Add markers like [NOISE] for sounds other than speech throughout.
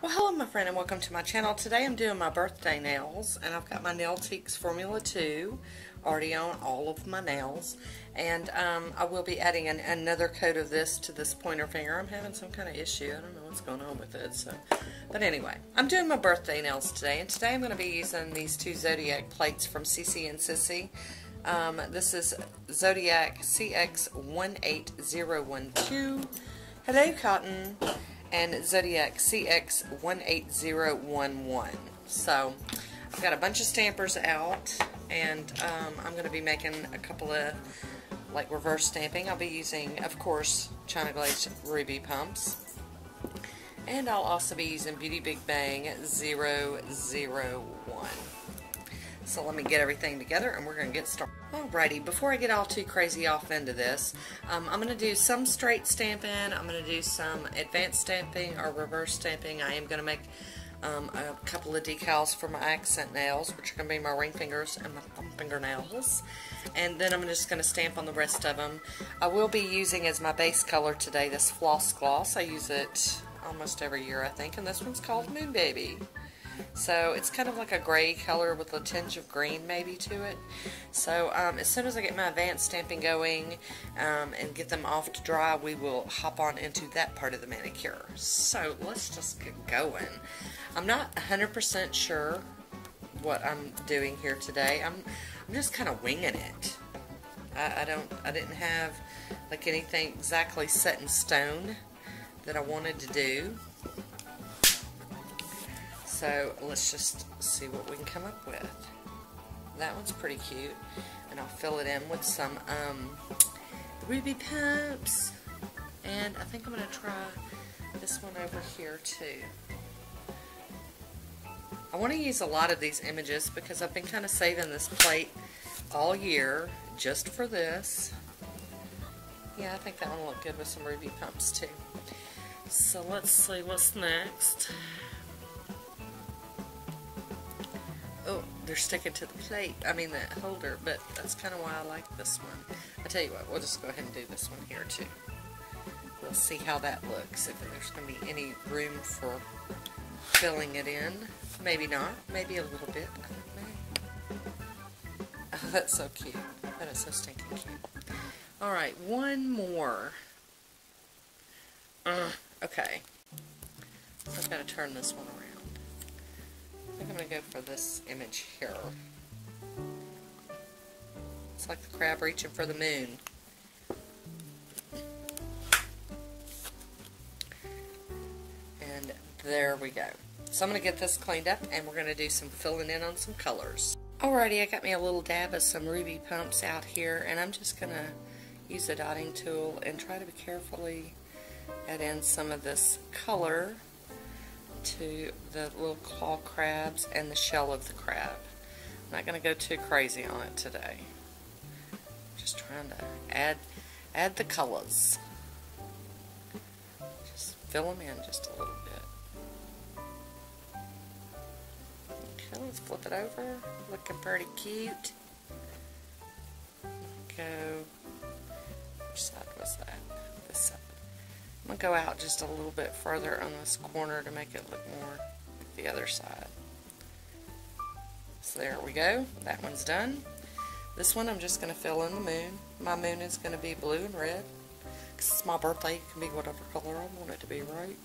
Well, hello my friend and welcome to my channel. Today I'm doing my birthday nails and I've got my Nailtiques Formula 2 already on all of my nails and um, I will be adding an, another coat of this to this pointer finger. I'm having some kind of issue. I don't know what's going on with it. So, But anyway, I'm doing my birthday nails today and today I'm going to be using these two Zodiac plates from CC and Sissy. Um, this is Zodiac CX18012 Hello Cotton and Zodiac CX18011. So I've got a bunch of stampers out and um, I'm going to be making a couple of like reverse stamping. I'll be using, of course, China Glaze Ruby Pumps. And I'll also be using Beauty Big Bang 001. So let me get everything together and we're going to get started. Alrighty, before I get all too crazy off into this, um, I'm going to do some straight stamping, I'm going to do some advanced stamping or reverse stamping. I am going to make um, a couple of decals for my accent nails, which are going to be my ring fingers and my thumb fingernails. And then I'm just going to stamp on the rest of them. I will be using as my base color today this Floss Gloss. I use it almost every year, I think, and this one's called Moon Baby. So it's kind of like a gray color with a tinge of green maybe to it. So um, as soon as I get my advanced stamping going um, and get them off to dry, we will hop on into that part of the manicure. So let's just get going. I'm not 100% sure what I'm doing here today. I'm, I'm just kind of winging it. I, I don't, I didn't have like anything exactly set in stone that I wanted to do. So let's just see what we can come up with. That one's pretty cute. And I'll fill it in with some um, ruby pumps. And I think I'm going to try this one over here too. I want to use a lot of these images because I've been kind of saving this plate all year just for this. Yeah, I think that one will look good with some ruby pumps too. So let's see what's next. They're sticking to the plate, I mean the holder, but that's kind of why I like this one. I tell you what, we'll just go ahead and do this one here too. We'll see how that looks, if there's going to be any room for filling it in. Maybe not, maybe a little bit. Oh, that's so cute. That is so stinking cute. Alright, one more. Uh, okay. I've got to turn this one around. I think I'm going to go for this image here. It's like the crab reaching for the moon. And there we go. So I'm going to get this cleaned up and we're going to do some filling in on some colors. Alrighty, I got me a little dab of some ruby pumps out here and I'm just going to use a dotting tool and try to be carefully add in some of this color to the little claw crabs and the shell of the crab. I'm not going to go too crazy on it today. Just trying to add add the colors. Just fill them in just a little bit. Okay, let's flip it over. Looking pretty cute. Go. Which side was that? I'm going to go out just a little bit further on this corner to make it look more like the other side. So there we go. That one's done. This one I'm just going to fill in the moon. My moon is going to be blue and red. Because it's my birthday, it can be whatever color I want it to be, right?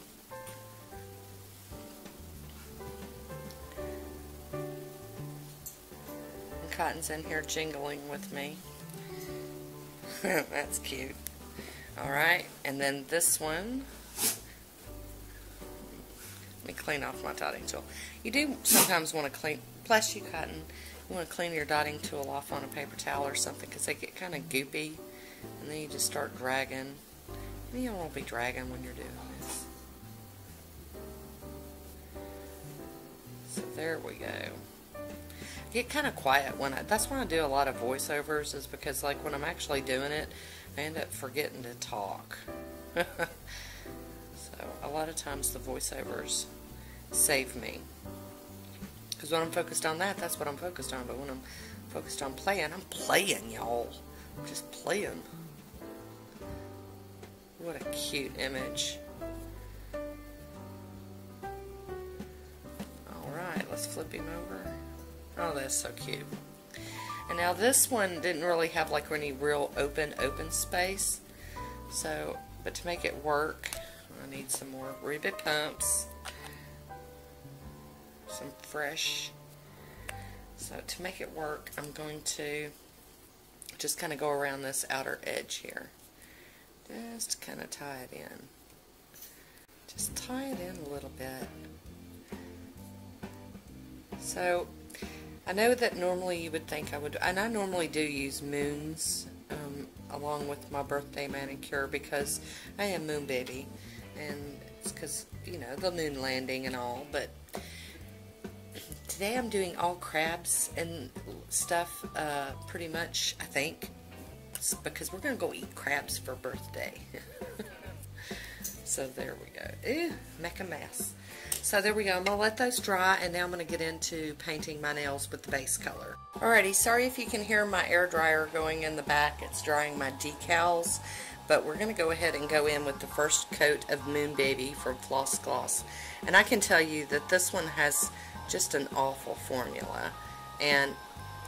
And Cotton's in here jingling with me. [LAUGHS] That's cute. Alright, and then this one, let me clean off my dotting tool. You do sometimes want to clean, plus you cotton, you want to clean your dotting tool off on a paper towel or something because they get kind of goopy and then you just start dragging. And you don't want to be dragging when you're doing this. So there we go. Get kind of quiet when I, that's why I do a lot of voiceovers is because like when I'm actually doing it, I end up forgetting to talk. [LAUGHS] so a lot of times the voiceovers save me. Because when I'm focused on that, that's what I'm focused on. But when I'm focused on playing, I'm playing, y'all. I'm just playing. What a cute image. Alright, let's flip him over. Oh, that's so cute. And now this one didn't really have like any real open, open space. So, but to make it work, I need some more Ruby pumps. Some fresh. So to make it work, I'm going to just kind of go around this outer edge here. Just kind of tie it in. Just tie it in a little bit. So I know that normally you would think I would, and I normally do use moons um, along with my birthday manicure because I am moon baby, and it's because you know the moon landing and all. But today I'm doing all crabs and stuff, uh, pretty much. I think because we're gonna go eat crabs for birthday. [LAUGHS] so there we go. Ew, make a mess. So there we go. I'm going to let those dry and now I'm going to get into painting my nails with the base color. Alrighty, sorry if you can hear my air dryer going in the back. It's drying my decals. But we're going to go ahead and go in with the first coat of Moon Baby from Floss Gloss. And I can tell you that this one has just an awful formula. And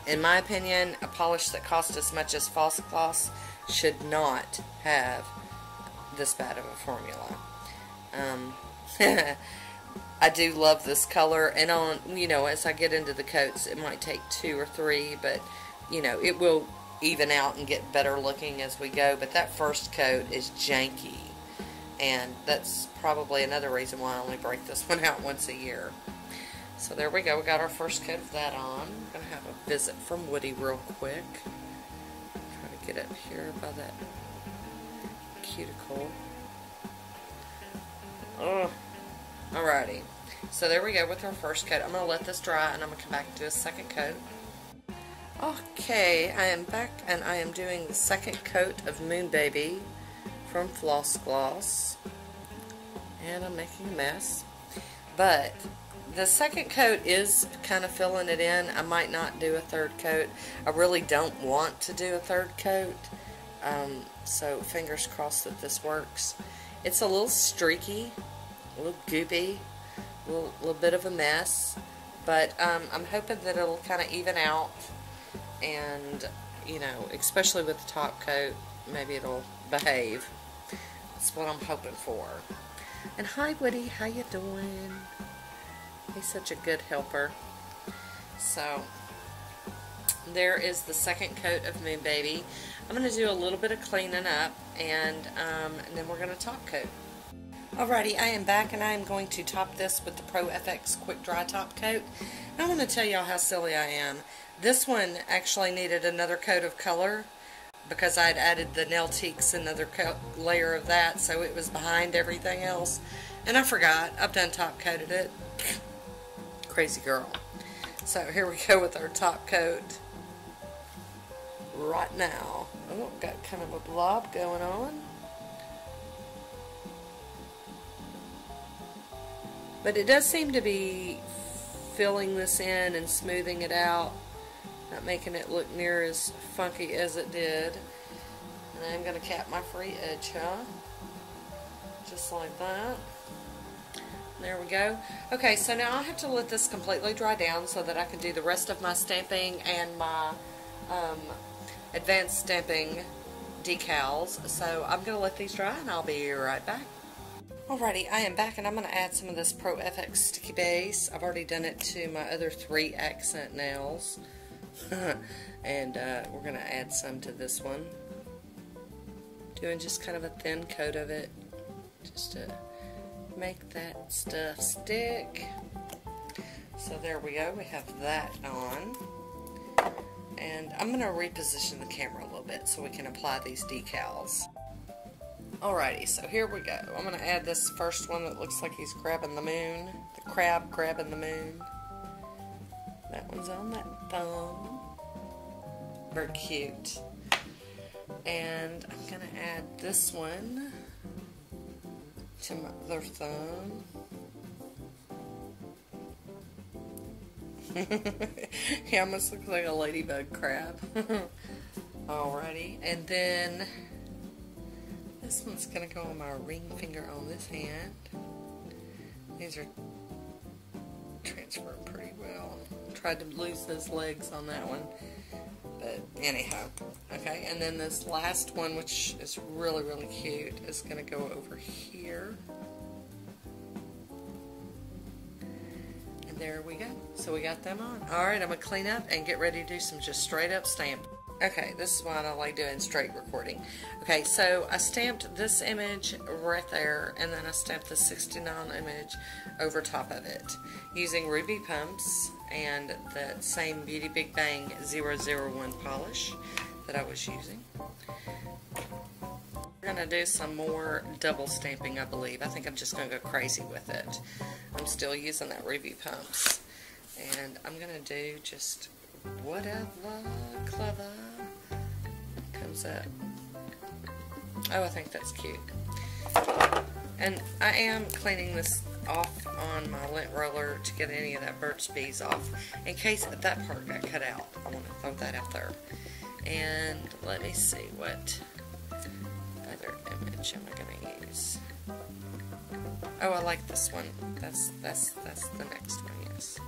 in my opinion, a polish that costs as much as Floss Gloss should not have this bad of a formula. Um, [LAUGHS] I do love this color and on you know as I get into the coats it might take two or three but you know it will even out and get better looking as we go but that first coat is janky and that's probably another reason why I only break this [LAUGHS] one out once a year. So there we go we got our first coat of that on. I'm gonna have a visit from Woody real quick. Try to get up here by that cuticle oh Alrighty, so there we go with our first coat. I'm going to let this dry and I'm going to come back and do a second coat. Okay, I am back and I am doing the second coat of Moon Baby from Floss Gloss. And I'm making a mess. But the second coat is kind of filling it in. I might not do a third coat. I really don't want to do a third coat. Um, so fingers crossed that this works. It's a little streaky a little goopy, a little, little bit of a mess. But um, I'm hoping that it'll kind of even out and, you know, especially with the top coat, maybe it'll behave. That's what I'm hoping for. And hi Woody, how you doing? He's such a good helper. So, there is the second coat of Moon Baby. I'm going to do a little bit of cleaning up and, um, and then we're going to top coat. Alrighty, I am back and I am going to top this with the Pro FX Quick Dry Top Coat. I want to tell y'all how silly I am. This one actually needed another coat of color because I'd added the Nailtiques another layer of that so it was behind everything else. And I forgot. I've done top coated it. Crazy girl. So here we go with our top coat right now. Oh, I've got kind of a blob going on. But it does seem to be filling this in and smoothing it out, not making it look near as funky as it did. And I'm going to cap my free edge, huh? Just like that. There we go. Okay, so now I have to let this completely dry down so that I can do the rest of my stamping and my um, advanced stamping decals. So I'm going to let these dry and I'll be right back. Alrighty, I am back and I'm going to add some of this Pro FX Sticky Base. I've already done it to my other three accent nails. [LAUGHS] and uh, we're going to add some to this one. Doing just kind of a thin coat of it. Just to make that stuff stick. So there we go, we have that on. And I'm going to reposition the camera a little bit so we can apply these decals. Alrighty, so here we go. I'm going to add this first one that looks like he's grabbing the moon. The crab grabbing the moon. That one's on that thumb. Very cute. And I'm going to add this one to my other thumb. [LAUGHS] he almost looks like a ladybug crab. [LAUGHS] Alrighty, and then this one's to go on my ring finger on this hand. These are transferring pretty well. tried to lose those legs on that one. But anyhow, okay, and then this last one, which is really, really cute, is to go over here. There we go. So we got them on. Alright, I'm going to clean up and get ready to do some just straight up stamp. Okay, this is why I like doing straight recording. Okay, so I stamped this image right there, and then I stamped the 69 image over top of it using Ruby Pumps and the same Beauty Big Bang 001 polish that I was using. We're going to do some more double stamping, I believe. I think I'm just going to go crazy with it. I'm still using that Ruby Pumps. And I'm going to do just whatever clever comes up. Oh, I think that's cute. And I am cleaning this off on my lint roller to get any of that Burt's Bees off in case that part got cut out. I want to throw that out there. And let me see what other image am I going to use. Oh, I like this one. That's that's that's the next one. Yes,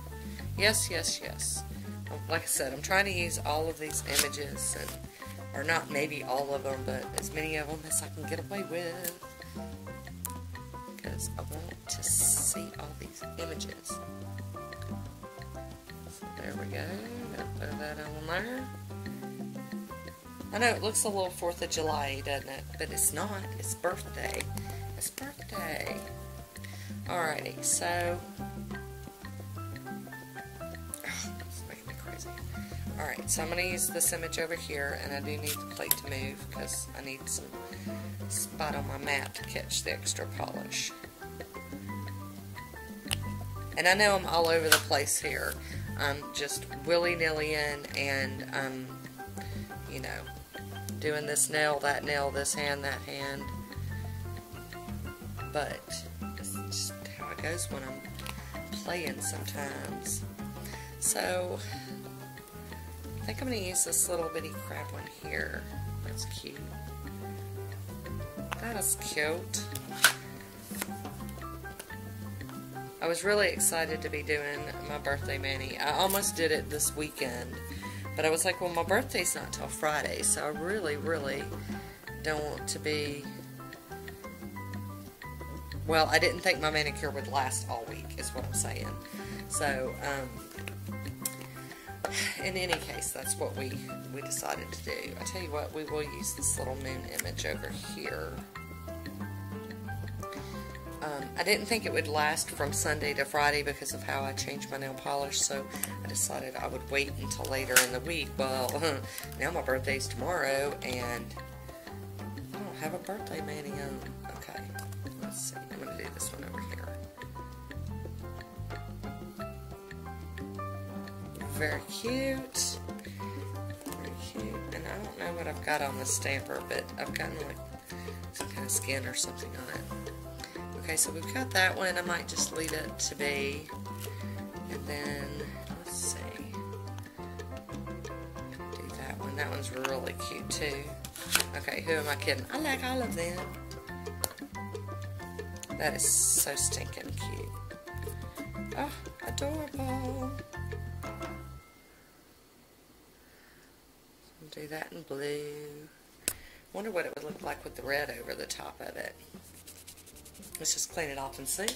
yes, yes, yes. Um, like I said, I'm trying to use all of these images and or not maybe all of them, but as many of them as I can get away with because I want to see all these images. So there we go. Put that on there. I know it looks a little 4th of July, doesn't it? But it's not. It's birthday. It's birthday. Alrighty, so... Oh, it's making me crazy. Alright, so I'm going to use this image over here, and I do need the plate to move because I need some spot on my mat to catch the extra polish. And I know I'm all over the place here. I'm just willy-nilly in and, um, you know, doing this nail, that nail, this hand, that hand. But it's just how it goes when I'm playing sometimes. So, I think I'm going to use this little bitty crab one here. That's cute. That is cute. I was really excited to be doing my birthday mani. I almost did it this weekend, but I was like, well, my birthday's not till Friday, so I really, really don't want to be... Well, I didn't think my manicure would last all week, is what I'm saying. So, um, in any case, that's what we, we decided to do. I tell you what, we will use this little moon image over here. Um, I didn't think it would last from Sunday to Friday because of how I changed my nail polish, so I decided I would wait until later in the week. Well, [LAUGHS] now my birthday's tomorrow, and I don't have a birthday mani. Okay, let's see. I'm going to do this one over here. Very cute. Very cute. And I don't know what I've got on the stamper, but I've gotten like some kind of skin or something on it. Okay, so we've got that one. I might just leave it to be. And then, let's see. Do that one. That one's really cute too. Okay, who am I kidding? I like all of them. That is so stinking cute. Oh, adorable. Do that in blue. Wonder what it would look like with the red over the top of it. Let's just clean it off and see.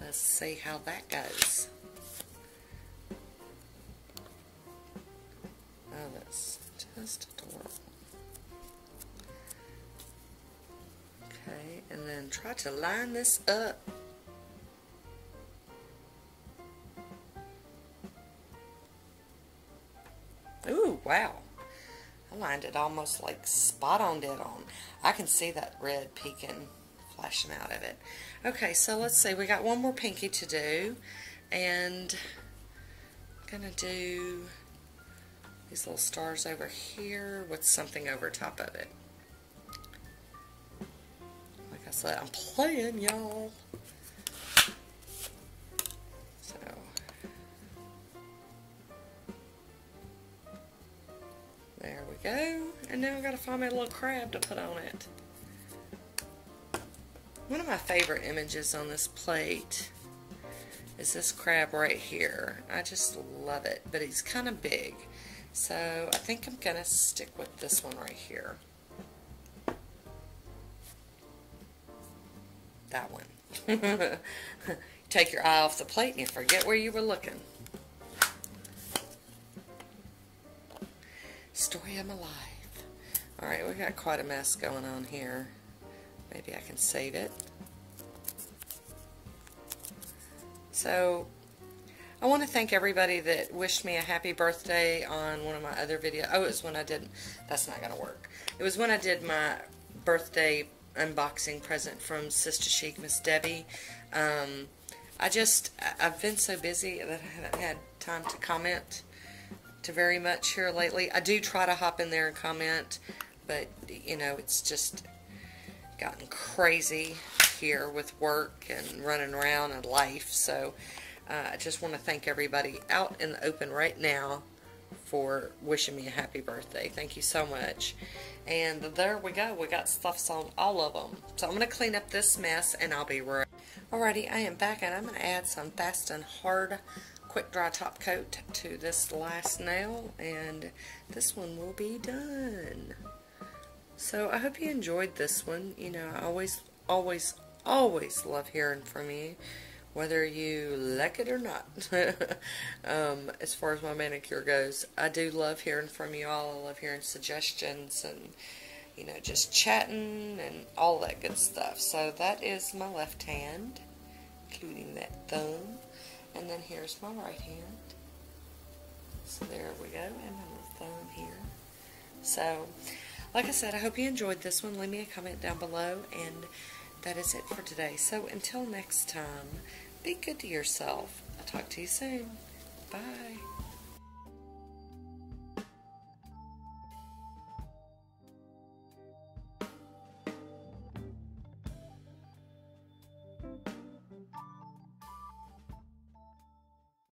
Let's see how that goes. Oh, that's just adorable. Okay, and then try to line this up. I lined it almost like spot on dead on. I can see that red peeking, flashing out of it. Okay, so let's see. We got one more pinky to do. And I'm going to do these little stars over here with something over top of it. Like I said, I'm playing, y'all. Go. Oh, and now I've got to find my little crab to put on it. One of my favorite images on this plate is this crab right here. I just love it, but he's kind of big. So I think I'm to stick with this one right here. That one. [LAUGHS] Take your eye off the plate and you forget where you were looking. Story I'm alive. Alright, we got quite a mess going on here. Maybe I can save it. So, I want to thank everybody that wished me a happy birthday on one of my other videos. Oh, it was when I did, that's not going to work. It was when I did my birthday unboxing present from Sister Chic, Miss Debbie. Um, I just, I've been so busy that I haven't had time to comment to very much here lately. I do try to hop in there and comment, but, you know, it's just gotten crazy here with work and running around and life. So uh, I just want to thank everybody out in the open right now for wishing me a happy birthday. Thank you so much. And there we go. We got stuffs on all of them. So I'm going to clean up this mess and I'll be right. Alrighty, I am back and I'm going to add some fast and hard quick dry top coat to this last nail and this one will be done. So I hope you enjoyed this one. You know, I always, always, always love hearing from you, whether you like it or not. [LAUGHS] um, as far as my manicure goes, I do love hearing from you all. I love hearing suggestions and, you know, just chatting and all that good stuff. So that is my left hand, including that thumb. And then here's my right hand. So there we go, and my little thumb here. So, like I said, I hope you enjoyed this one. Leave me a comment down below, and that is it for today. So until next time, be good to yourself. I'll talk to you soon. Bye.